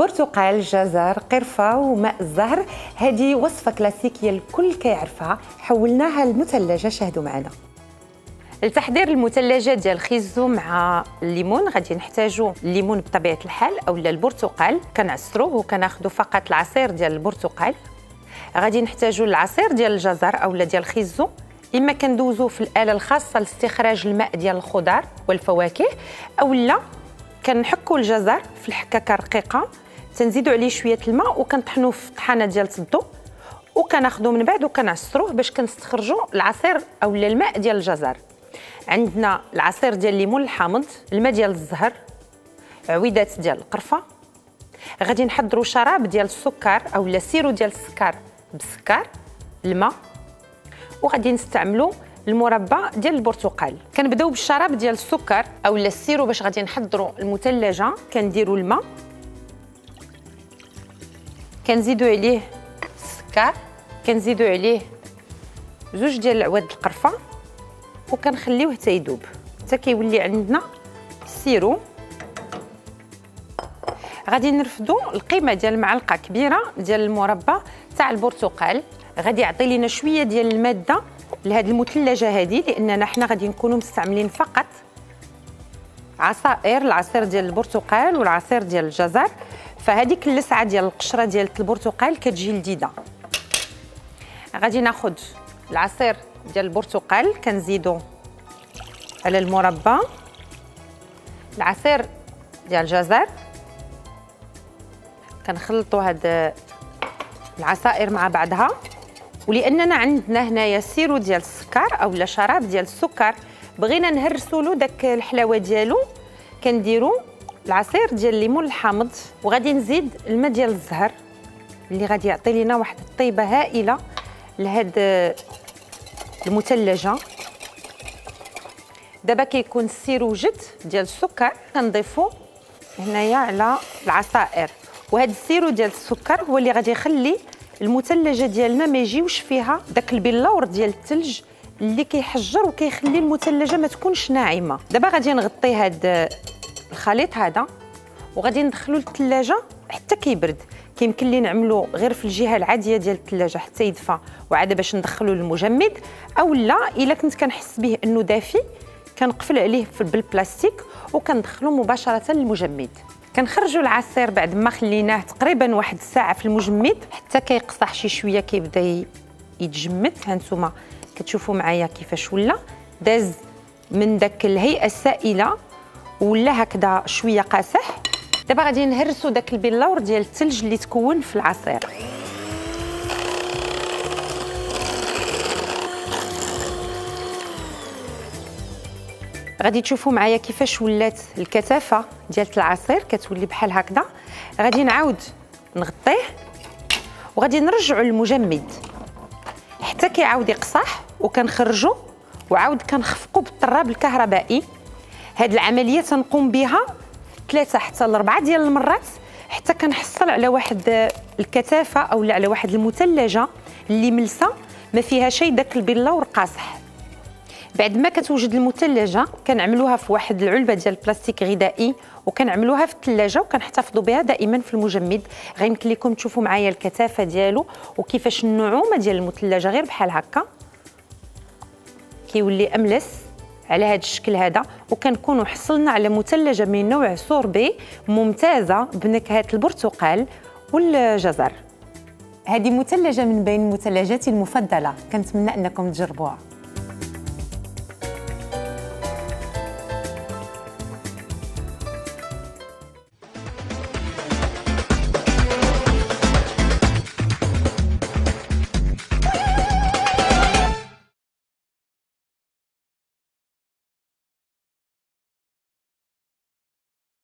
برتقال جزر قرفة وماء الزهر. هذه وصفة كلاسيكية الكل كيعرفها. حولناها للمثلجة. شاهدوا معنا. لتحضير المثلجات ديال الخيزو مع الليمون غادي نحتاجو الليمون بطبيعة الحال أولا البرتقال. كنعصروه وكناخذوا فقط العصير ديال البرتقال. غادي نحتاجو العصير ديال الجزر أولا ديال الخيزو. إما كندوزو في الآلة الخاصة لاستخراج الماء ديال الخضر والفواكه. أولا كنحكوا الجزر في الحكاكة رقيقه تنزيدوا عليه شوية الماء وكنطحنوه في طحانة ديال الصدو وكناخذوه من بعد وكنعصروه باش كنستخرجوا العصير اولا الماء ديال الجزر. عندنا العصير ديال الليمون الحامض الماء ديال الزهر عويدات ديال القرفة. غادي نحضروا شراب ديال السكر اولا سيرو ديال السكر بالسكر الماء. وغادي نستعملوا المربى ديال البرتقال. كنبداو بالشراب ديال السكر اولا ال sirop باش غادي نحضروا المثلجة كنديروا الماء. كنزيدوا عليه السكر كنزيدوا عليه زوج ديال العواد القرفة وكنخليوه حتى يذوب حتى كيولي عندنا ال sirop. غادي نرفدوا القيمة ديال معلقة كبيرة ديال المربى تاع البرتقال. غادي يعطي لنا شوية ديال المادة لهذه المثلجة هذه لاننا حنا غادي نكونوا مستعملين فقط عصائر العصير ديال البرتقال والعصير ديال الجزر. فهذيك اللسعة ديال القشرة ديال البرتقال كتجي لذيذة. غادي ناخذ العصير ديال البرتقال كنزيدو على المربى العصير ديال الجزر. كنخلطوا هاد العصائر مع بعضها. ولأننا عندنا هنايا ال sirop ديال السكر اولا شراب ديال السكر. بغينا نهرسوا له داك الحلاوة ديالو كنديروا العصير ديال الليمون الحامض وغادي نزيد الماء ديال الزهر اللي غادي يعطي لنا واحد الطيبة هائلة لهاد المثلجة. دابا كيكون ال sirop جد ديال السكر كنضيفو هنايا على العصائر. وهذا ال sirop ديال السكر هو اللي غادي يخلي المثلجة ديالنا ما يجيوش فيها داك البلور ديال الثلج اللي كيحجر وكيخلي المثلجة ما تكونش ناعمة. دابا غادي نغطي هذا الخليط هذا وغادي ندخلو للثلاجه حتى كيبرد. كيمكن لي نعملو غير في الجهة العادية ديال الثلاجه حتى يدفى وعاد باش ندخلو للمجمد أو لا إلا كنت كنحس به انه دافي كنقفل عليه بالبلاستيك وكندخلو مباشرة للمجمد. كنخرجوا العصير بعد ما خليناه تقريبا واحد الساعة في المجمد حتى كيقصح شي شوية كيبدا يتجمد. هانتوما كتشوفوا معايا كيفاش ولا. داز من داك الهيئة السائلة ولا هكذا شوية قاصح دابا غادي نهرسوا داك البلور ديال الثلج اللي تكون في العصير. غادي تشوفوا معايا كيفاش ولات الكثافة ديال العصير كتولي بحال هكذا. غادي نعاود نغطيه وغادي نرجعوا للمجمد. حتى كيعاود يقصح وكنخرجوا وعاود كنخفقوا بالطراب الكهربائي. هذه العملية تنقوم بها ثلاثة حتى لاربعه ديال المرات حتى كنحصل على واحد الكثافة أو على واحد المثلجة اللي ملسة ما فيها شيء داك البلور قاصح بعد ما كتوجد المثلجة كنعملوها في واحد العلبة ديال البلاستيك غذائي وكنعملوها في الثلاجة وكنحتفظوا بها دائما في المجمد. غيمكن لكم تشوفوا معايا الكثافة ديالو وكيفاش النعومة ديال المثلجة غير بحال هكا. كيولي أملس. على هذا الشكل هذا وكنكونوا حصلنا على مثلجة من نوع سوربي ممتازة بنكهات البرتقال والجزر. هذه مثلجة من بين مثلجاتي المفضلة كنتمنى أنكم تجربوها.